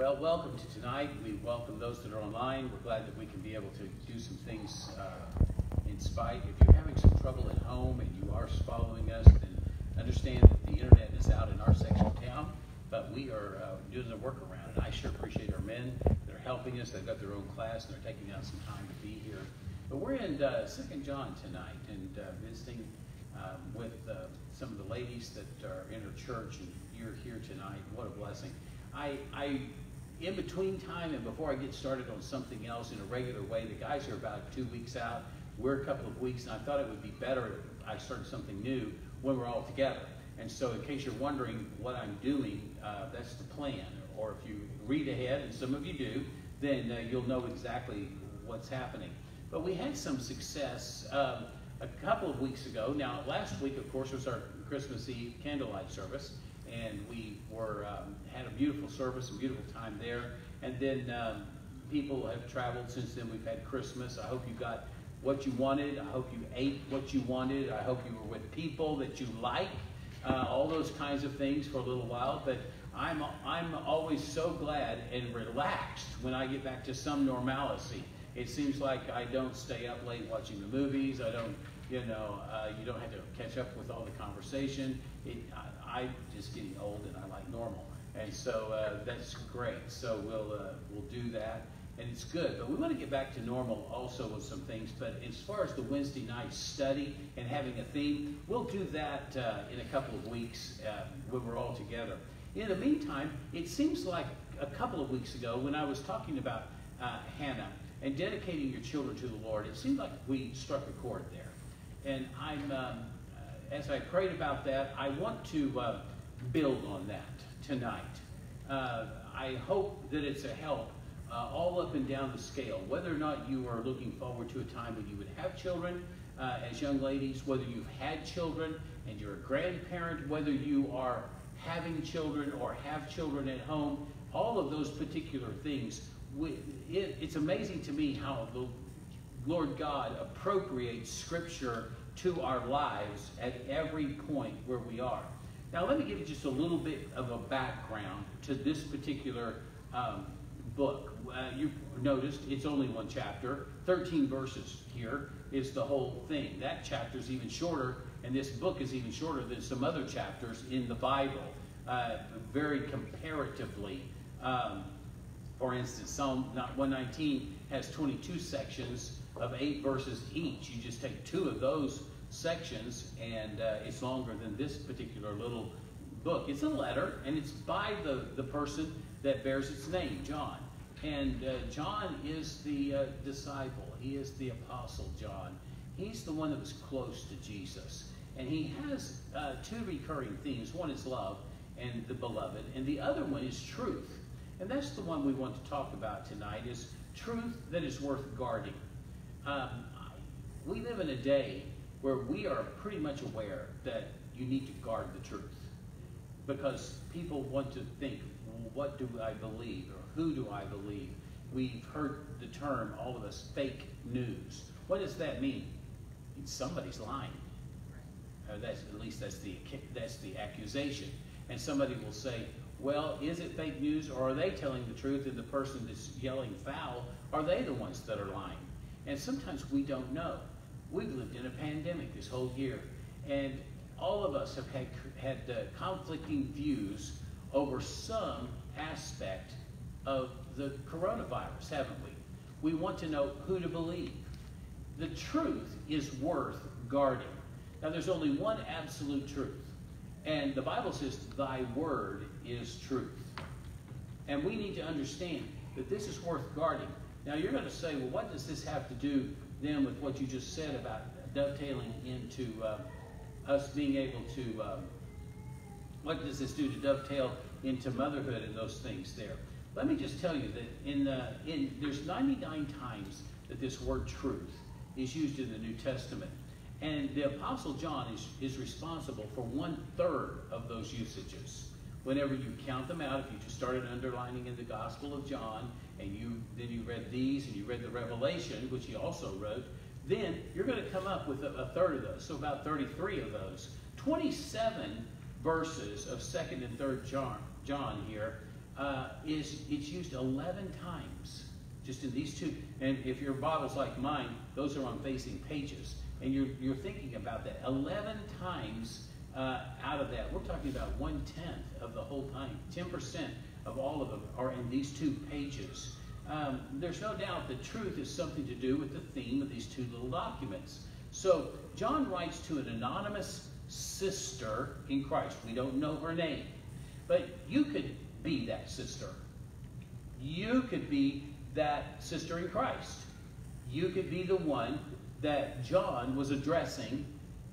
Well, welcome to tonight. We welcome those that are online. We're glad that we can be able to do some things uh, in spite. If you're having some trouble at home and you are following us, then understand that the internet is out in our section of town, but we are uh, doing a workaround. And I sure appreciate our men that are helping us. They've got their own class and they're taking out some time to be here. But we're in uh, Second John tonight and uh, visiting um, with uh, some of the ladies that are in our church, and you're here tonight. What a blessing! I, I, in between time and before I get started on something else in a regular way, the guys are about two weeks out. We're a couple of weeks, and I thought it would be better if I started something new when we're all together. And so, in case you're wondering what I'm doing, uh, that's the plan. Or if you read ahead, and some of you do, then uh, you'll know exactly what's happening. But we had some success. Um, a couple of weeks ago. Now, last week, of course, was our Christmas Eve candlelight service, and we were um, had a beautiful service, a beautiful time there. And then um, people have traveled since then. We've had Christmas. I hope you got what you wanted. I hope you ate what you wanted. I hope you were with people that you like. Uh, all those kinds of things for a little while. But I'm I'm always so glad and relaxed when I get back to some normalcy. It seems like I don't stay up late watching the movies. I don't you know, uh, you don't have to catch up with all the conversation. It, I, am just getting old and I like normal. And so uh, that's great. So we'll, uh, we'll do that. And it's good. But we want to get back to normal also with some things. But as far as the Wednesday night study and having a theme, we'll do that uh, in a couple of weeks uh, when we're all together. In the meantime, it seems like a couple of weeks ago when I was talking about uh, Hannah and dedicating your children to the Lord, it seemed like we struck a chord there. And I'm, um, as I prayed about that, I want to uh, build on that tonight. Uh, I hope that it's a help uh, all up and down the scale, whether or not you are looking forward to a time when you would have children uh, as young ladies, whether you've had children and you're a grandparent, whether you are having children or have children at home, all of those particular things. It's amazing to me how the Lord God appropriates Scripture to our lives at every point where we are. Now, let me give you just a little bit of a background to this particular um, book. Uh, you noticed it's only one chapter, 13 verses here is the whole thing. That chapter is even shorter, and this book is even shorter than some other chapters in the Bible, uh, very comparatively. Um, for instance, Psalm 119 has 22 sections, of eight verses each. You just take two of those sections, and uh, it's longer than this particular little book. It's a letter, and it's by the, the person that bears its name, John. And uh, John is the uh, disciple, he is the apostle John. He's the one that was close to Jesus. And he has uh, two recurring themes. One is love and the beloved, and the other one is truth. And that's the one we want to talk about tonight is truth that is worth guarding. Um, we live in a day where we are pretty much aware that you need to guard the truth because people want to think, well, what do I believe or who do I believe? We've heard the term, all of us, fake news. What does that mean? Somebody's lying. Uh, that's, at least that's the, that's the accusation. And somebody will say, well, is it fake news or are they telling the truth and the person that's yelling foul, are they the ones that are lying? And sometimes we don't know. We've lived in a pandemic this whole year, and all of us have had, had uh, conflicting views over some aspect of the coronavirus, haven't we? We want to know who to believe. The truth is worth guarding. Now, there's only one absolute truth, and the Bible says, Thy word is truth. And we need to understand that this is worth guarding. Now you're going to say, well, what does this have to do then with what you just said about dovetailing into uh, us being able to, um, what does this do to dovetail into motherhood and those things there? Let me just tell you that in, uh, in there's 99 times that this word truth is used in the New Testament. And the Apostle John is, is responsible for one third of those usages. Whenever you count them out, if you just started underlining in the Gospel of John, and you then you read these and you read the Revelation, which he also wrote, then you're going to come up with a, a third of those, so about 33 of those. 27 verses of 2nd and 3rd John, John here uh, is it's used 11 times just in these two. And if your Bible's like mine, those are on facing pages. And you're, you're thinking about that. 11 times uh, out of that, we're talking about one tenth of the whole time. 10% of all of them are in these two pages. Um, there's no doubt that truth is something to do with the theme of these two little documents. So John writes to an anonymous sister in Christ. We don't know her name, but you could be that sister. You could be that sister in Christ. You could be the one that John was addressing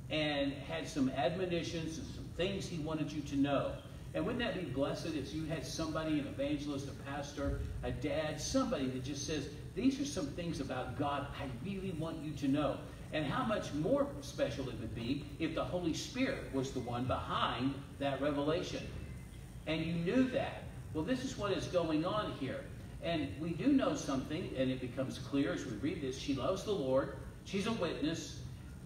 and had some admonitions and some things he wanted you to know. And wouldn't that be blessed if you had somebody, an evangelist, a pastor, a dad, somebody that just says, These are some things about God I really want you to know. And how much more special it would be if the Holy Spirit was the one behind that revelation. And you knew that. Well, this is what is going on here. And we do know something, and it becomes clear as we read this. She loves the Lord, she's a witness,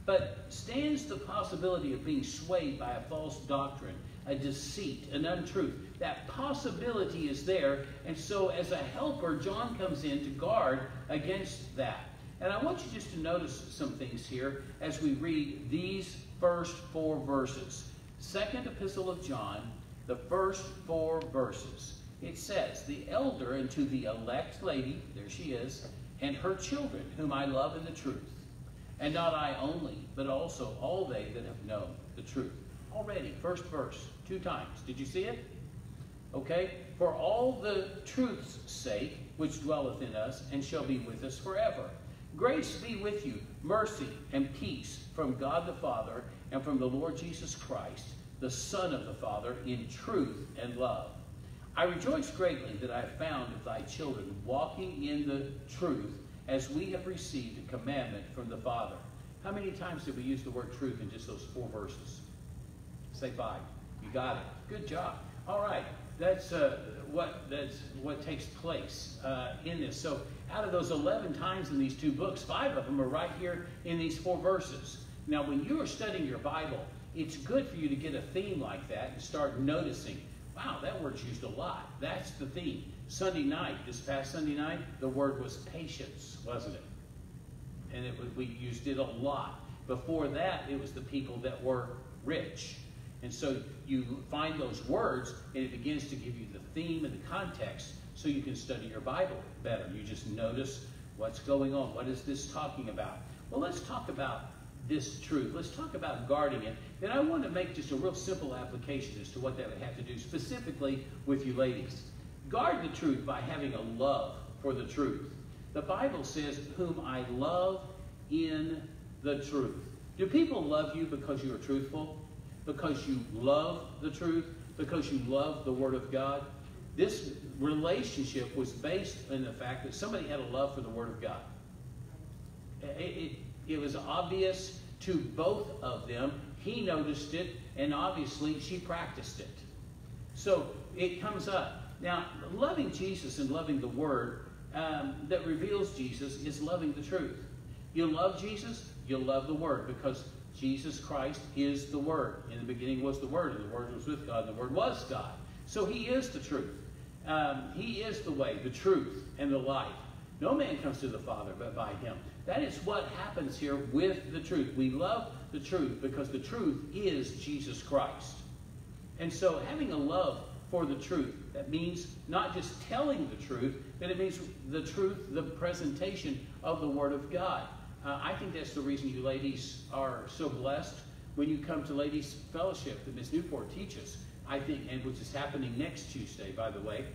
but stands the possibility of being swayed by a false doctrine, a deceit, an untruth. That possibility is there, and so as a helper, John comes in to guard against that. And I want you just to notice some things here as we read these first four verses. Second epistle of John, the first four verses. It says, The elder unto the elect lady, there she is, and her children, whom I love in the truth. And not I only, but also all they that have known the truth. Already, first verse, two times. Did you see it? Okay? For all the truth's sake, which dwelleth in us, and shall be with us forever. Grace be with you, mercy and peace from God the Father and from the Lord Jesus Christ, the Son of the Father, in truth and love. I rejoice greatly that I have found of thy children walking in the truth as we have received a commandment from the Father. How many times did we use the word truth in just those four verses? Say five. You got it. Good job. All right. That's uh, what that's what takes place uh, in this. So out of those 11 times in these two books, five of them are right here in these four verses. Now, when you are studying your Bible, it's good for you to get a theme like that and start noticing Wow, that word's used a lot. That's the theme. Sunday night, this past Sunday night, the word was patience, wasn't it? And it was, we used it a lot. Before that, it was the people that were rich. And so you find those words, and it begins to give you the theme and the context so you can study your Bible better. You just notice what's going on. What is this talking about? Well, let's talk about this truth. Let's talk about guarding it. And I want to make just a real simple application as to what that would have to do specifically with you ladies. Guard the truth by having a love for the truth. The Bible says, whom I love in the truth. Do people love you because you are truthful? Because you love the truth? Because you love the Word of God? This relationship was based in the fact that somebody had a love for the Word of God. It, it, it was obvious to both of them. He noticed it, and obviously she practiced it. So it comes up. Now, loving Jesus and loving the Word um, that reveals Jesus is loving the truth. You love Jesus, you love the Word because Jesus Christ is the Word. In the beginning was the Word, and the Word was with God, and the Word was God. So He is the truth. Um, he is the way, the truth, and the life. No man comes to the Father but by Him. That is what happens here with the truth. We love the truth because the truth is Jesus Christ. And so having a love for the truth, that means not just telling the truth, but it means the truth, the presentation of the Word of God. Uh, I think that's the reason you ladies are so blessed when you come to Ladies Fellowship that Ms. Newport teaches. I think, and which is happening next Tuesday, by the way.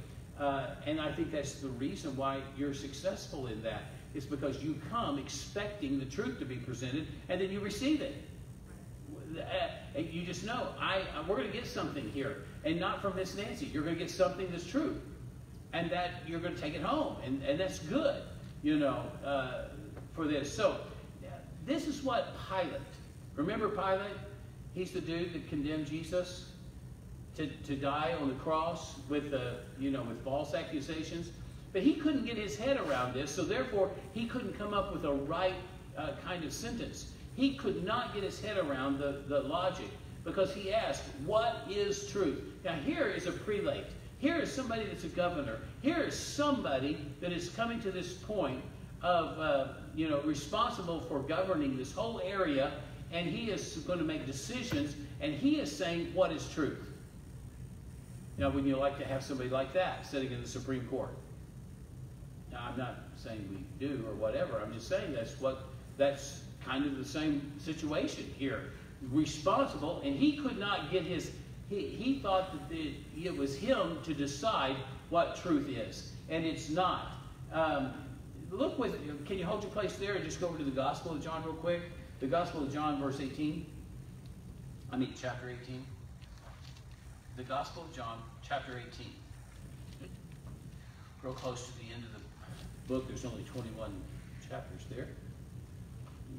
Uh, and I think that's the reason why you're successful in that. It's because you come expecting the truth to be presented and then you receive it. Uh, you just know, I, we're going to get something here. And not from Miss Nancy. You're going to get something that's true. And that you're going to take it home. And, and that's good, you know, uh, for this. So, this is what Pilate, remember Pilate? He's the dude that condemned Jesus to, to die on the cross with, uh, you know, with false accusations. But he couldn't get his head around this, so therefore he couldn't come up with a right uh, kind of sentence. He could not get his head around the, the logic because he asked, What is truth? Now, here is a prelate. Here is somebody that's a governor. Here is somebody that is coming to this point of, uh, you know, responsible for governing this whole area, and he is going to make decisions, and he is saying what is truth. Now, wouldn't you like to have somebody like that sitting in the Supreme Court? Now, I'm not saying we do or whatever. I'm just saying that's what that's kind of the same situation here. Responsible, and he could not get his. He, he thought that the, it was him to decide what truth is, and it's not. Um, look with. Can you hold your place there and just go over to the Gospel of John real quick? The Gospel of John, verse 18. I mean, chapter 18. The Gospel of John, chapter 18. Real close to the end of the book. There's only 21 chapters there.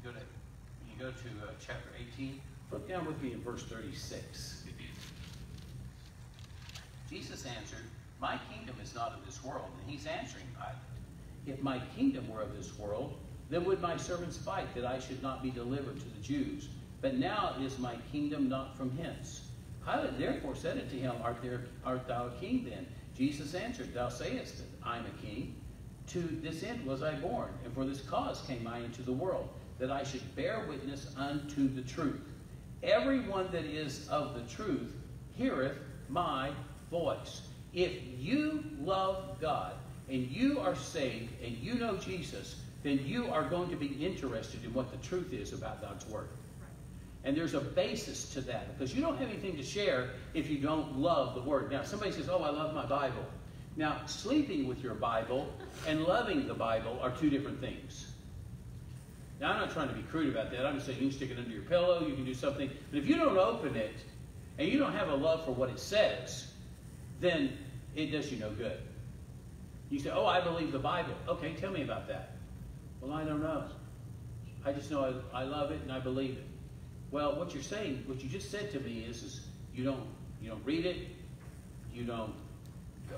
Go to you go to uh, chapter 18. Look down with me in verse 36. Jesus answered, "My kingdom is not of this world." And he's answering Pilate, "If my kingdom were of this world, then would my servants fight that I should not be delivered to the Jews. But now is my kingdom not from hence." Pilate therefore said unto him, Art, there, art thou a king then? Jesus answered, Thou sayest that I am a king. To this end was I born, and for this cause came I into the world, that I should bear witness unto the truth. Everyone that is of the truth heareth my voice. If you love God, and you are saved, and you know Jesus, then you are going to be interested in what the truth is about God's Word. And there's a basis to that because you don't have anything to share if you don't love the Word. Now, somebody says, Oh, I love my Bible. Now, sleeping with your Bible and loving the Bible are two different things. Now, I'm not trying to be crude about that. I'm just saying you can stick it under your pillow, you can do something. But if you don't open it and you don't have a love for what it says, then it does you no good. You say, Oh, I believe the Bible. Okay, tell me about that. Well, I don't know. I just know I, I love it and I believe it. Well, what you're saying, what you just said to me is, is you don't you don't read it, you don't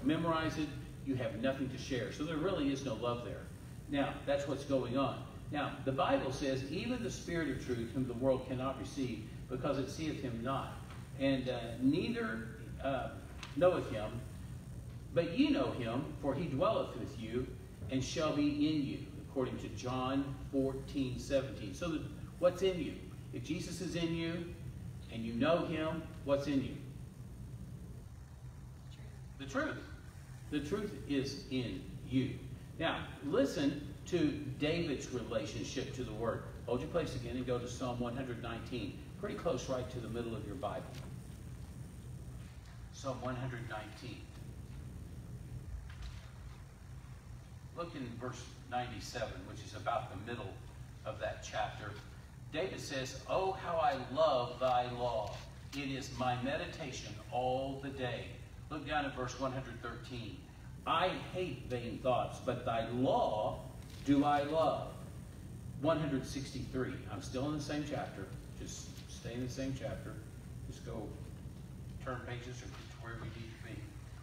memorize it, you have nothing to share. So there really is no love there. Now, that's what's going on. Now, the Bible says, even the Spirit of truth, whom the world cannot receive, because it seeth him not, and uh, neither uh, knoweth him, but ye know him, for he dwelleth with you, and shall be in you, according to John 14, 17. So, the, what's in you? If Jesus is in you and you know him, what's in you? The truth. The truth is in you. Now, listen to David's relationship to the Word. Hold your place again and go to Psalm 119. Pretty close right to the middle of your Bible. Psalm 119. Look in verse 97, which is about the middle of that chapter. David says, Oh, how I love thy law. It is my meditation all the day. Look down at verse 113. I hate vain thoughts, but thy law do I love. 163. I'm still in the same chapter. Just stay in the same chapter. Just go turn pages or where we need to be.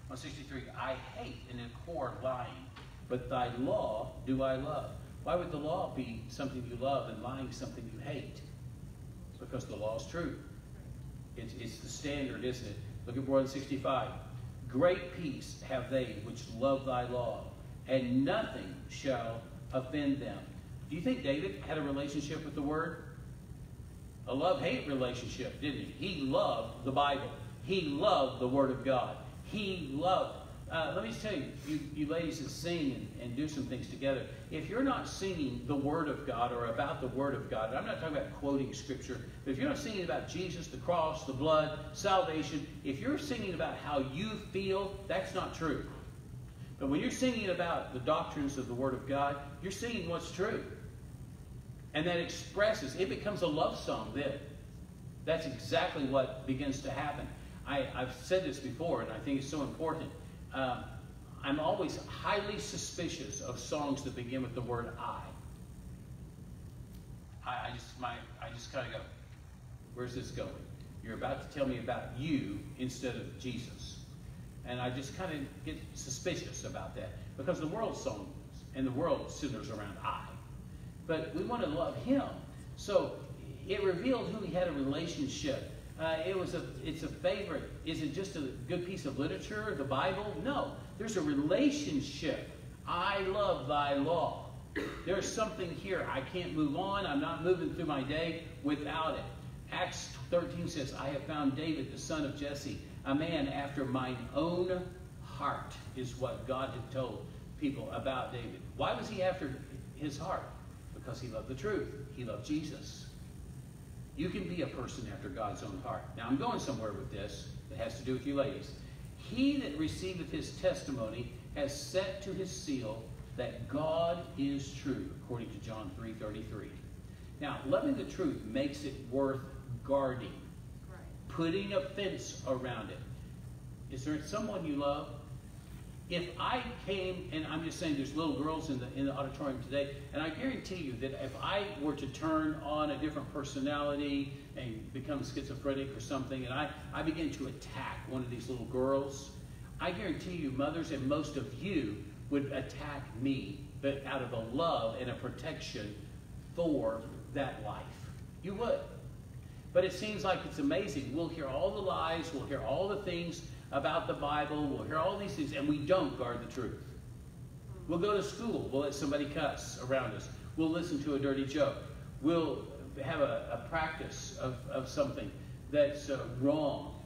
163. I hate and abhor lying, but thy law do I love. Why would the law be something you love and lying something you hate? Because the law is true. It's, it's the standard, isn't it? Look at 165. Great peace have they which love thy law, and nothing shall offend them. Do you think David had a relationship with the Word? A love hate relationship, didn't he? He loved the Bible, he loved the Word of God. He loved uh, let me tell you, you, you ladies that sing and, and, do some things together, if you're not singing the Word of God or about the Word of God, I'm not talking about quoting Scripture, but if you're not singing about Jesus, the cross, the blood, salvation, if you're singing about how you feel, that's not true. But when you're singing about the doctrines of the Word of God, you're singing what's true. And that expresses, it becomes a love song then. That's exactly what begins to happen. I, I've said this before, and I think it's so important um, I'm always highly suspicious of songs that begin with the word I. I, I just my I just kind of go, where's this going? You're about to tell me about you instead of Jesus. And I just kind of get suspicious about that because the world songs and the world centers around I. But we want to love him. So it revealed who he had a relationship Uh, it was a, it's a favorite. Is it just a good piece of literature, the Bible? No. There's a relationship. I love thy law. There's something here. I can't move on. I'm not moving through my day without it. Acts 13 says, I have found David, the son of Jesse, a man after mine own heart, is what God had told people about David. Why was he after his heart? Because he loved the truth. He loved Jesus. You can be a person after God's own heart. Now, I'm going somewhere with this It has to do with you ladies. He that receiveth his testimony has set to his seal that God is true, according to John 3.33. Now, loving the truth makes it worth guarding. Putting a fence around it. Is there someone you love? If I came, and I'm just saying there's little girls in the, in the auditorium today, and I guarantee you that if I were to turn on a different personality and become schizophrenic or something, and I, I begin to attack one of these little girls, I guarantee you, mothers and most of you would attack me, but out of a love and a protection for that life. You would. But it seems like it's amazing. We'll hear all the lies, we'll hear all the things about the Bible, we'll hear all these things, and we don't guard the truth. We'll go to school, we'll let somebody cuss around us, we'll listen to a dirty joke, we'll have a, a practice of, of something that's uh, wrong.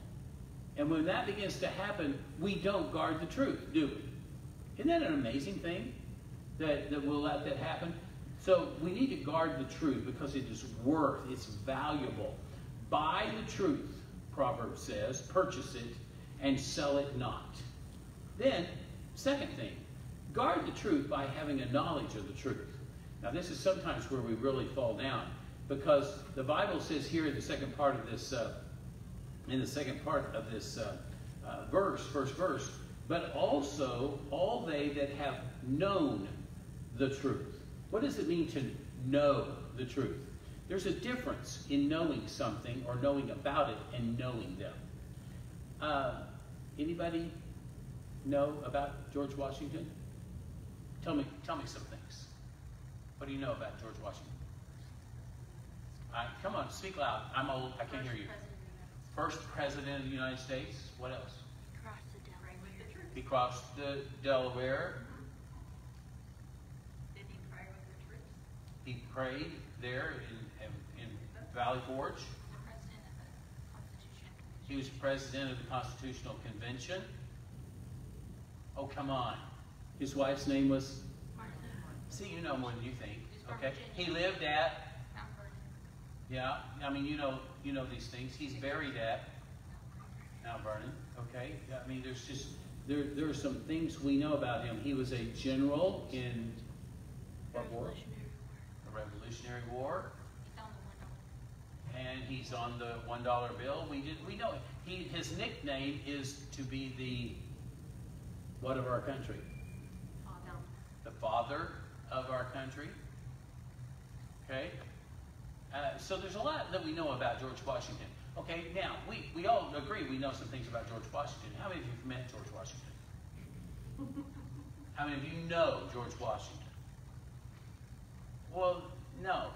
And when that begins to happen, we don't guard the truth, do we? Isn't that an amazing thing that, that we'll let that happen? So we need to guard the truth because it is worth, it's valuable. Buy the truth, Proverbs says, purchase it, and sell it not. Then, second thing, guard the truth by having a knowledge of the truth. Now, this is sometimes where we really fall down because the Bible says here in the second part of this, uh, in the second part of this uh, uh, verse, first verse, but also all they that have known the truth. What does it mean to know the truth? There's a difference in knowing something or knowing about it and knowing them. Uh, anybody know about George Washington? Tell me, tell me some things. What do you know about George Washington? come on, speak loud. I'm old. I can't hear you. First president of the United States. What else? He crossed the Delaware. Did he pray with the troops? He prayed there in Valley Forge. He was president of the Constitutional Convention. Oh, come on. His wife's name was? See, you know more than you think. Okay. He lived at? Yeah. I mean, you know, you know these things. He's buried at Mount Vernon. Okay. I mean, there's just there. There are some things we know about him. He was a general in what war? A Revolutionary War and he's on the one dollar bill. We did we know he his nickname is to be the what of our country? Father. The father of our country. Okay. Uh, so there's a lot that we know about George Washington. Okay, now we, we all agree we know some things about George Washington. How many of you have met George Washington? How many of you know George Washington? Well, no.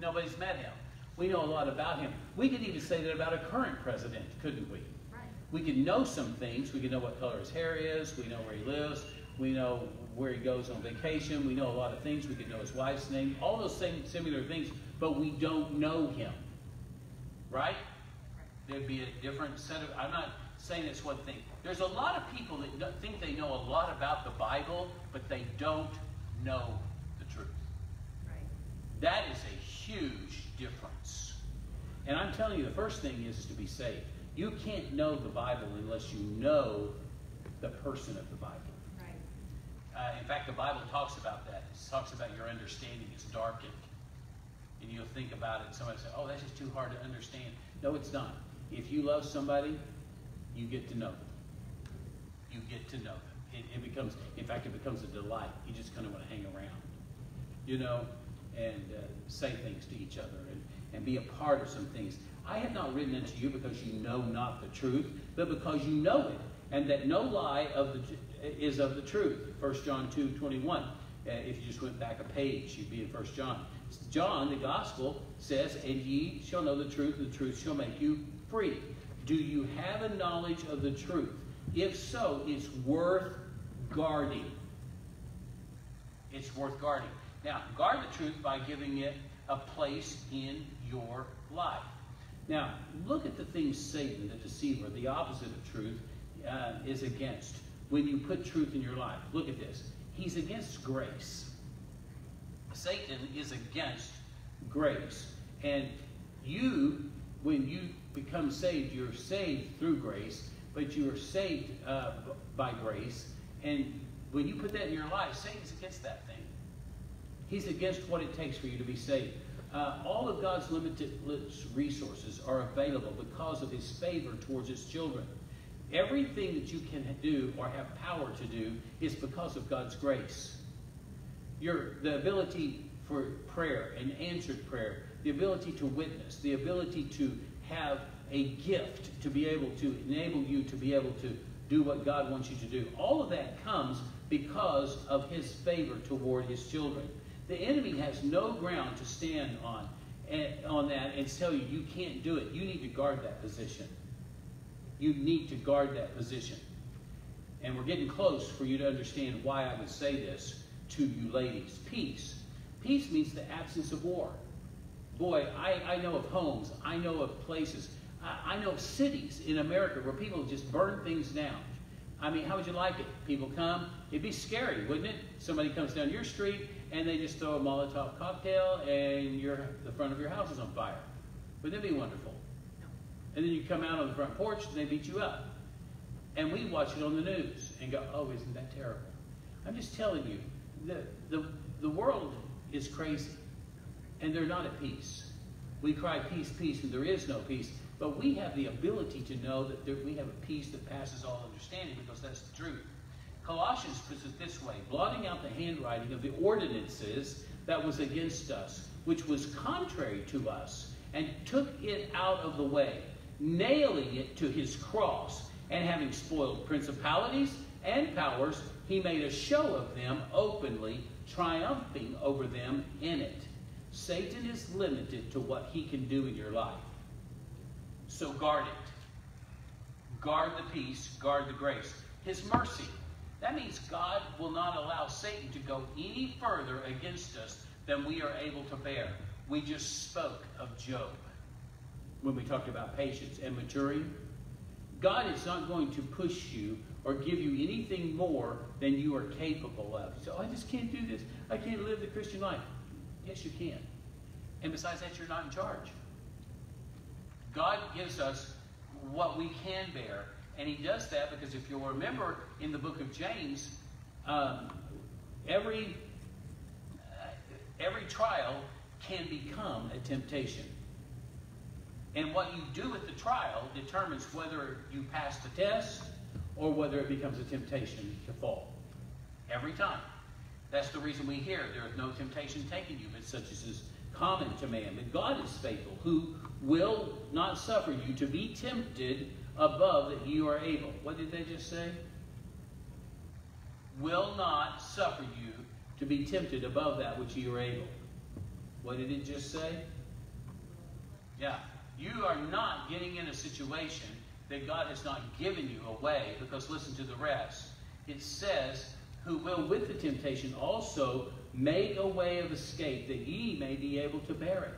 Nobody's met him. We know a lot about him. We could even say that about a current president, couldn't we? Right. We could know some things. We could know what color his hair is. We know where he lives. We know where he goes on vacation. We know a lot of things. We could know his wife's name. All those same similar things, but we don't know him. Right? There'd be a different set of. I'm not saying it's one thing. There's a lot of people that think they know a lot about the Bible, but they don't know the truth. Right. That is a huge difference. And I'm telling you, the first thing is to be saved. You can't know the Bible unless you know the person of the Bible. Right. Uh, in fact, the Bible talks about that. It talks about your understanding is darkened. And you'll think about it, and somebody say, oh, that's just too hard to understand. No, it's not. If you love somebody, you get to know them. You get to know them. It, it becomes, in fact, it becomes a delight. You just kind of want to hang around. You know, and uh, say things to each other and, and be a part of some things. I have not written unto you because you know not the truth, but because you know it, and that no lie of the, is of the truth. 1 John 2 21. Uh, if you just went back a page, you'd be in 1 John. John, the gospel, says, And ye shall know the truth, and the truth shall make you free. Do you have a knowledge of the truth? If so, it's worth guarding. It's worth guarding. Now, guard the truth by giving it a place in your life. Now, look at the things Satan, the deceiver, the opposite of truth, uh, is against when you put truth in your life. Look at this. He's against grace. Satan is against grace. And you, when you become saved, you're saved through grace, but you are saved uh, by grace. And when you put that in your life, Satan's against that thing. He's against what it takes for you to be saved. Uh, all of God's limited resources are available because of his favor towards his children. Everything that you can do or have power to do is because of God's grace. Your, the ability for prayer and answered prayer, the ability to witness, the ability to have a gift to be able to enable you to be able to do what God wants you to do. All of that comes because of his favor toward his children. The enemy has no ground to stand on, eh, on that and tell you you can't do it. You need to guard that position. You need to guard that position. And we're getting close for you to understand why I would say this to you ladies. Peace. Peace means the absence of war. Boy, I, I know of homes, I know of places, I, I know of cities in America where people just burn things down. I mean, how would you like it? People come, it'd be scary, wouldn't it? Somebody comes down your street and they just throw a Molotov cocktail and your, the front of your house is on fire. Wouldn't that be wonderful? And then you come out on the front porch and they beat you up. And we watch it on the news and go, oh, isn't that terrible? I'm just telling you, the, the, the world is crazy and they're not at peace. We cry peace, peace, and there is no peace. But we have the ability to know that there, we have a peace that passes all understanding because that's the truth. Colossians puts it this way blotting out the handwriting of the ordinances that was against us, which was contrary to us, and took it out of the way, nailing it to his cross, and having spoiled principalities and powers, he made a show of them openly, triumphing over them in it. Satan is limited to what he can do in your life. So guard it. Guard the peace, guard the grace. His mercy. That means God will not allow Satan to go any further against us than we are able to bear. We just spoke of Job when we talked about patience and maturing. God is not going to push you or give you anything more than you are capable of. So oh, I just can't do this. I can't live the Christian life. Yes, you can. And besides that, you're not in charge. God gives us what we can bear. And he does that because if you'll remember in the book of James, um, every, uh, every trial can become a temptation. And what you do with the trial determines whether you pass the test or whether it becomes a temptation to fall. Every time. That's the reason we hear there is no temptation taking you, but such as is common to man. But God is faithful, who will not suffer you to be tempted above that you are able. What did they just say? Will not suffer you to be tempted above that which you are able. What did it just say? Yeah. You are not getting in a situation that God has not given you away because listen to the rest. It says, who will with the temptation also make a way of escape that ye may be able to bear it.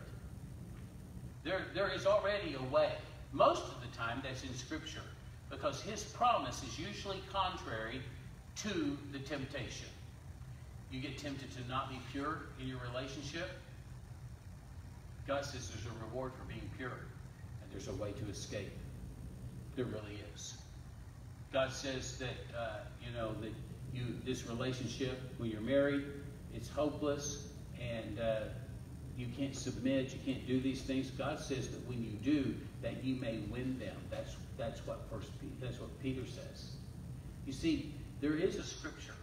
There, there is already a way. Most of the time that's in Scripture because his promise is usually contrary to the temptation. You get tempted to not be pure in your relationship. God says there's a reward for being pure, and there's a way to escape. There really is. God says that uh, you know that you this relationship when you're married, it's hopeless, and uh, you can't submit, you can't do these things. God says that when you do, that you may win them. That's that's what First that's what Peter says. You see, there is a scripture,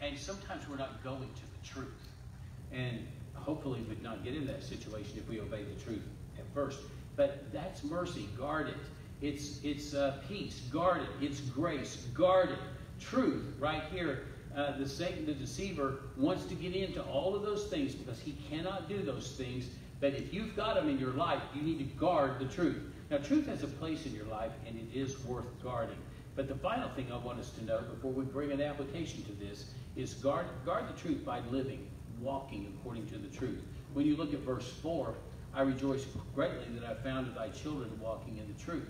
and sometimes we're not going to the truth, and hopefully we'd not get in that situation if we obey the truth at first. But that's mercy. Guard it. It's it's uh, peace. Guard it. It's grace. Guard it. Truth. Right here uh, the Satan, the deceiver, wants to get into all of those things because he cannot do those things. But if you've got them in your life, you need to guard the truth. Now, truth has a place in your life, and it is worth guarding. But the final thing I want us to know before we bring an application to this is guard, guard the truth by living, walking according to the truth. When you look at verse 4, I rejoice greatly that I found thy children walking in the truth.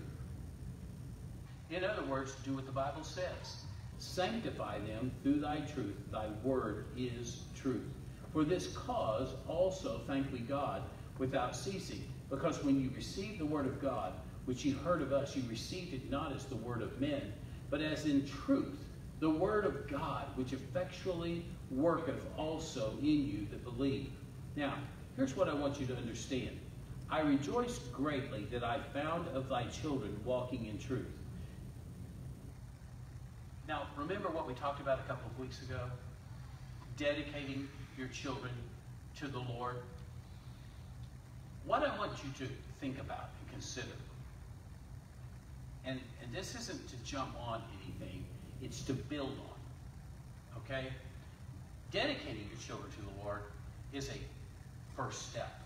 In other words, do what the Bible says. Sanctify them through thy truth. Thy word is truth. For this cause also thank we God without ceasing. Because when you received the word of God, which you heard of us, you received it not as the word of men, but as in truth, the word of God, which effectually worketh also in you that believe. Now, here's what I want you to understand. I rejoice greatly that I found of thy children walking in truth. Now, remember what we talked about a couple of weeks ago? Dedicating your children to the Lord. What I want you to think about and consider, and, and this isn't to jump on anything, it's to build on. Okay? Dedicating your children to the Lord is a first step.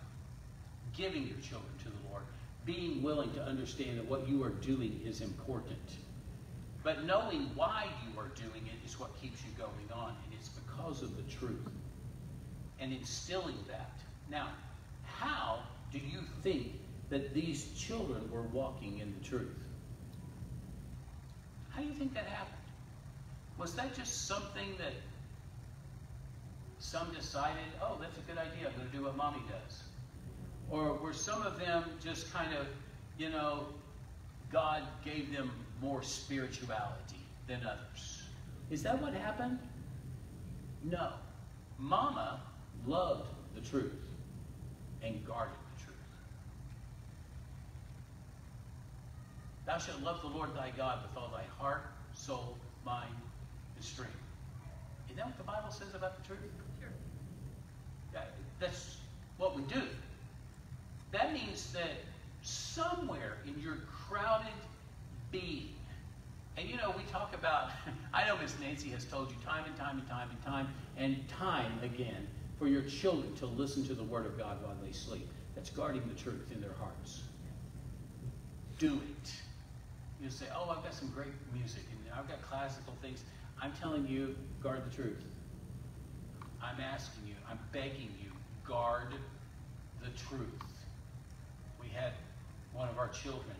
Giving your children to the Lord, being willing to understand that what you are doing is important. But knowing why you are doing it is what keeps you going on, and it's because of the truth. And instilling that. Now, how do you think that these children were walking in the truth? How do you think that happened? Was that just something that some decided, oh, that's a good idea, I'm going to do what mommy does? Or were some of them just kind of, you know, God gave them more spirituality than others? Is that what happened? No. Mama loved the truth and guarded the truth. Thou shalt love the Lord thy God with all thy heart, soul, mind, and strength. Isn't that what the Bible says about the truth? Sure. That, that's what we do. That means that somewhere in your crowded being, and you know, we talk about, I know Miss Nancy has told you time and time and time and time and time again for your children to listen to the Word of God while they sleep. That's guarding the truth in their hearts. Do it. You say, oh, I've got some great music and I've got classical things. I'm telling you, guard the truth. I'm asking you, I'm begging you, guard the truth. We had one of our children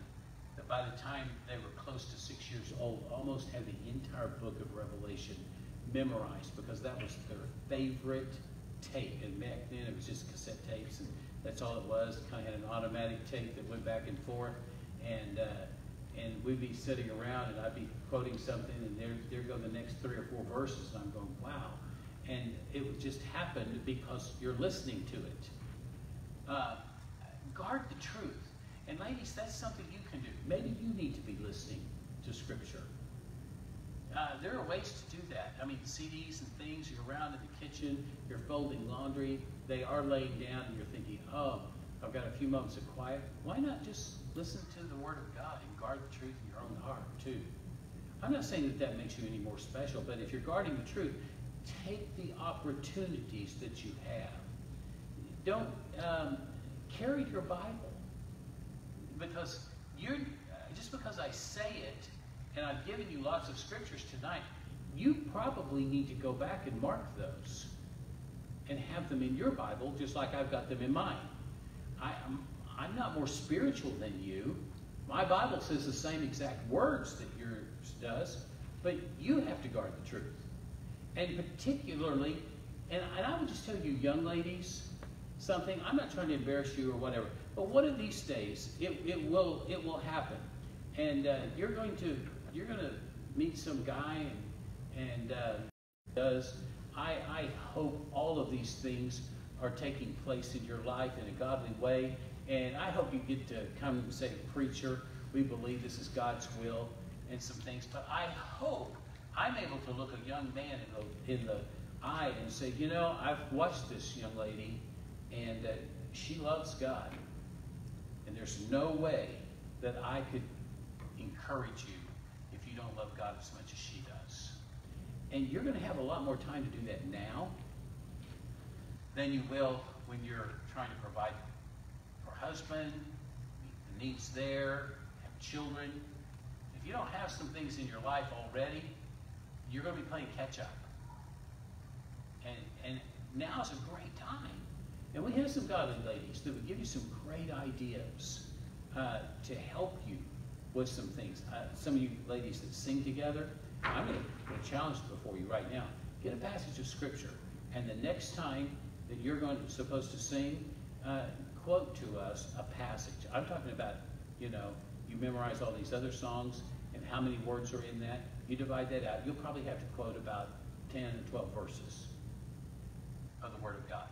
that by the time they were close to six years old, almost had the entire book of Revelation memorized because that was their favorite tape. And back then it was just cassette tapes, and that's all it was. Kind of had an automatic tape that went back and forth, and uh, and we'd be sitting around, and I'd be quoting something, and there there go the next three or four verses, and I'm going, wow. And it would just happened because you're listening to it. Uh, guard the truth. And ladies, that's something you can do. Maybe you need to be listening to Scripture. Uh, there are ways to do that. I mean, CDs and things, you're around in the kitchen, you're folding laundry, they are laying down, and you're thinking, oh, I've got a few moments of quiet. Why not just listen to the Word of God and guard the truth in your own heart, too? I'm not saying that that makes you any more special, but if you're guarding the truth, take the opportunities that you have. Don't um, carry your Bible because you're uh, just because I say it and I've given you lots of scriptures tonight, you probably need to go back and mark those and have them in your Bible just like I've got them in mine. I, am I'm not more spiritual than you. My Bible says the same exact words that yours does, but you have to guard the truth. And particularly, and, and I would just tell you, young ladies, something. I'm not trying to embarrass you or whatever, but one of these days, it, it will it will happen, and uh, you're going to you're going to meet some guy and and uh, does. I I hope all of these things are taking place in your life in a godly way, and I hope you get to come and say, preacher, we believe this is God's will and some things. But I hope I'm able to look a young man in the in the eye and say, you know, I've watched this young lady and uh, she loves God. And there's no way that I could encourage you if you don't love God as much as she does. And you're going to have a lot more time to do that now than you will when you're trying to provide for husband, meet the needs there, have children. If you don't have some things in your life already, you're going to be playing catch up. And, and now is a great. And we have some godly ladies that would give you some great ideas uh, to help you with some things. Uh, some of you ladies that sing together, I'm going to challenge before you right now. Get a passage of scripture, and the next time that you're going to, supposed to sing, uh, quote to us a passage. I'm talking about, you know, you memorize all these other songs and how many words are in that. You divide that out. You'll probably have to quote about 10 or 12 verses of the Word of God.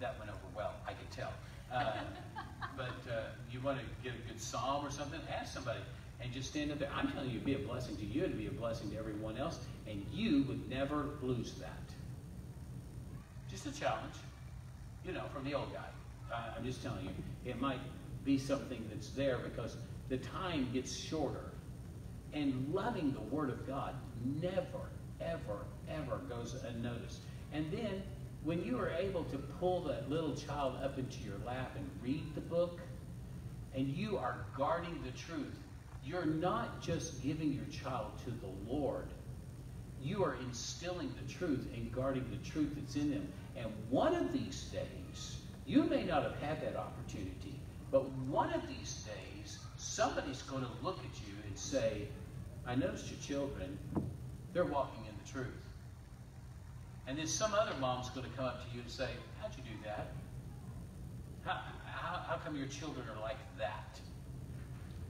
That went over well, I can tell. Uh, but uh, you want to get a good psalm or something, ask somebody and just stand up there. I'm telling you, it'd be a blessing to you, it'd be a blessing to everyone else, and you would never lose that. Just a challenge, you know, from the old guy. Uh, I'm just telling you, it might be something that's there because the time gets shorter. And loving the Word of God never, ever, ever goes unnoticed. And then when you are able to pull that little child up into your lap and read the book, and you are guarding the truth, you're not just giving your child to the Lord. You are instilling the truth and guarding the truth that's in them. And one of these days, you may not have had that opportunity, but one of these days, somebody's going to look at you and say, I noticed your children, they're walking in the truth. And then some other mom's going to come up to you and say, How'd you do that? How, how, how come your children are like that?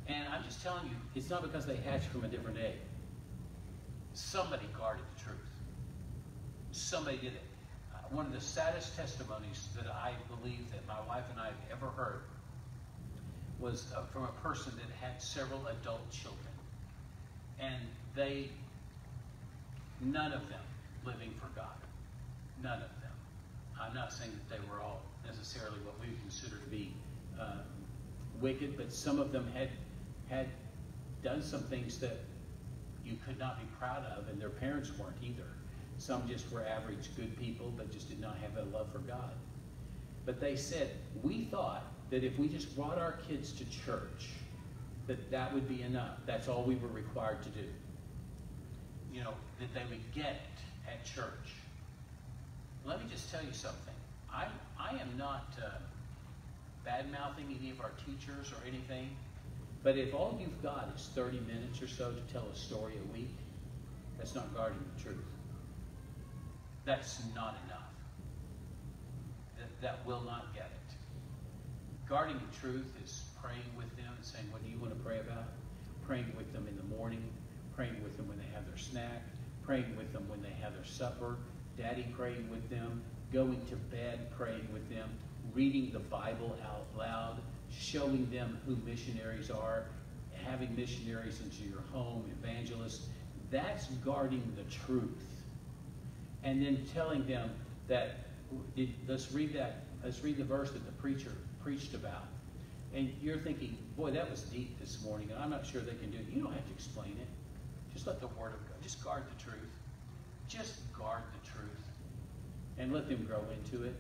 And I'm just telling you, it's not because they hatched from a different egg. Somebody guarded the truth. Somebody did it. Uh, one of the saddest testimonies that I believe that my wife and I have ever heard was uh, from a person that had several adult children. And they, none of them living for God. None of them. I'm not saying that they were all necessarily what we consider to be uh, wicked, but some of them had had done some things that you could not be proud of, and their parents weren't either. Some just were average good people, but just did not have a love for God. But they said, we thought that if we just brought our kids to church, that that would be enough. That's all we were required to do. You know, that they would get it at church. Let me just tell you something. I, I am not uh, bad mouthing any of our teachers or anything. But if all you've got is 30 minutes or so to tell a story a week, that's not guarding the truth. That's not enough. That, that will not get it. Guarding the truth is praying with them and saying, What do you want to pray about? Praying with them in the morning, praying with them when they have their snack, praying with them when they have their supper, daddy praying with them, going to bed praying with them, reading the Bible out loud, showing them who missionaries are, having missionaries into your home, evangelists. That's guarding the truth. And then telling them that, let's read that, let's read the verse that the preacher preached about. And you're thinking, boy, that was deep this morning, and I'm not sure they can do it. You don't have to explain it. Just let the Word of God, just guard the truth. Just guard the. And let them grow into it.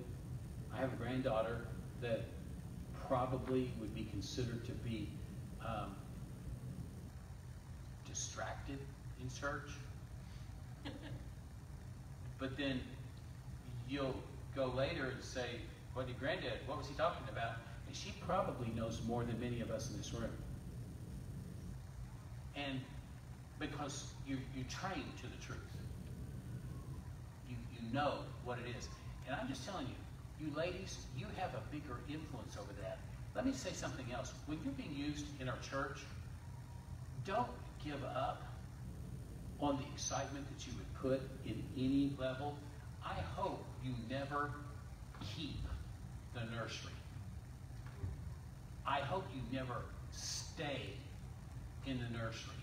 I have a granddaughter that probably would be considered to be um, distracted in church. but then you'll go later and say, What did granddad, what was he talking about? And she probably knows more than many of us in this room. And because you, you train to the truth, know what it is. And I'm just telling you, you ladies, you have a bigger influence over that. Let me say something else. When you're being used in our church, don't give up on the excitement that you would put in any level. I hope you never keep the nursery. I hope you never stay in the nursery.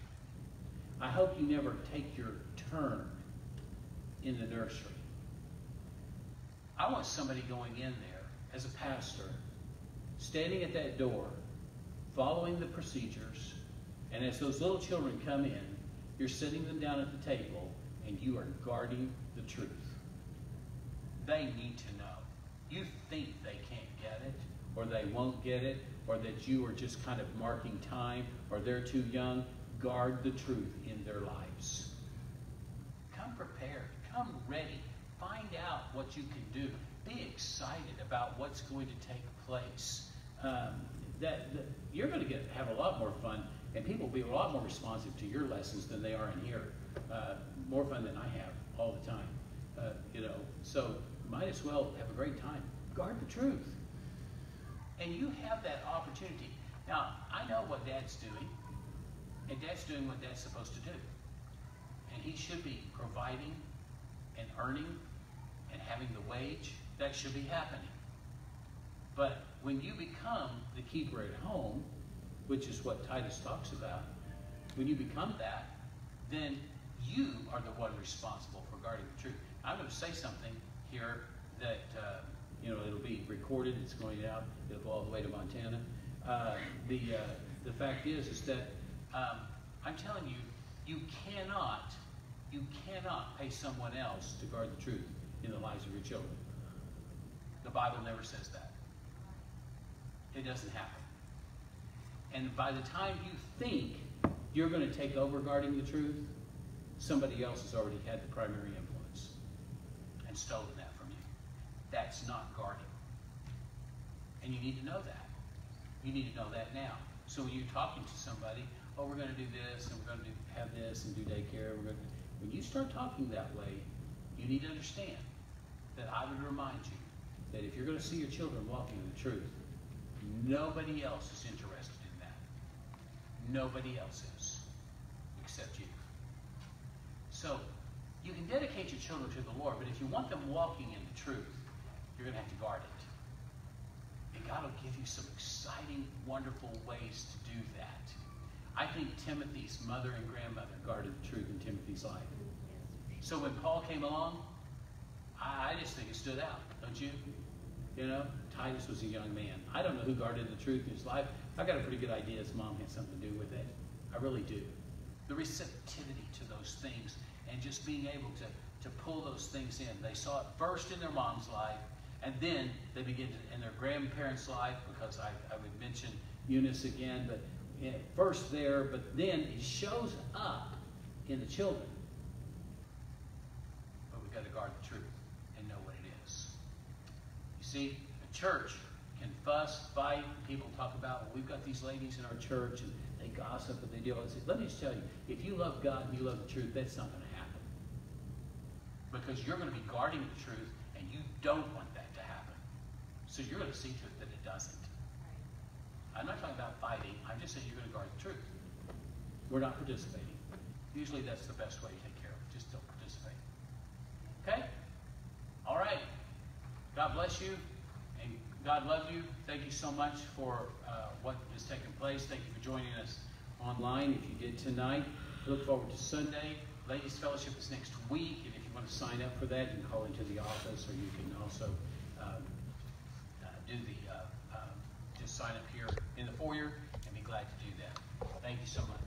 I hope you never take your turn in the nursery. I want somebody going in there as a pastor, standing at that door, following the procedures, and as those little children come in, you're sitting them down at the table and you are guarding the truth. They need to know. You think they can't get it? or they won't get it, or that you are just kind of marking time, or they're too young, guard the truth in their lives. Come prepared, come ready, out what you can do, be excited about what's going to take place. Um, that, that you're going to get have a lot more fun, and people will be a lot more responsive to your lessons than they are in here. Uh, more fun than I have all the time, uh, you know. So might as well have a great time. Guard the truth, and you have that opportunity. Now I know what Dad's doing, and Dad's doing what Dad's supposed to do, and he should be providing and earning and having the wage that should be happening. But when you become the keeper at home, which is what Titus talks about, when you become that, then you are the one responsible for guarding the truth. I'm going to say something here that, uh, you know, it'll be recorded, it's going out, it'll go all the way to Montana. Uh, the, uh, the fact is, is that um, I'm telling you, you cannot, you cannot pay someone else to guard the truth in the lives of your children. The Bible never says that. It doesn't happen. And by the time you think you're going to take over guarding the truth, somebody else has already had the primary influence and stolen that from you. That's not guarding. And you need to know that. You need to know that now. So when you're talking to somebody, oh, we're going to do this, and we're going to do, have this, and do daycare, we're going to, when you start talking that way, you need to understand that I would remind you that if you're going to see your children walking in the truth, nobody else is interested in that. Nobody else is, except you. So, you can dedicate your children to the Lord, but if you want them walking in the truth, you're going to have to guard it. And God will give you some exciting, wonderful ways to do that. I think Timothy's mother and grandmother guarded the truth in Timothy's life. So when Paul came along, I, I just think it stood out, don't you? You know, Titus was a young man. I don't know who guarded the truth in his life. I got a pretty good idea his mom had something to do with it. I really do. The receptivity to those things and just being able to, to pull those things in. They saw it first in their mom's life, and then they begin to in their grandparents' life, because I, I would mention Eunice again, but eh, first there, but then it shows up in the children. But we've got to guard the truth and know what it is. You see, a church can fuss, fight. People talk about, well, we've got these ladies in our church, and they gossip and they do all this. Let me just tell you, if you love God and you love the truth, that's not going to happen. Because you're going to be guarding the truth, and you don't want that to happen. So you're going to see to it that it doesn't. I'm not talking about fighting. I'm just saying you're going to guard the truth. We're not participating. Usually that's the best way to take care of it. Just don't participate. Okay? All right. God bless you. And God love you. Thank you so much for uh, has taken place. Thank you for joining us online. If you did tonight, look forward to Sunday. Ladies Fellowship is next week. And if you want to sign up for that, you can call into the office or you can also um, uh, do the, uh, uh, just sign up here in the foyer and be glad to do that. Thank you so much.